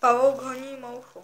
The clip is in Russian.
Павел гони муху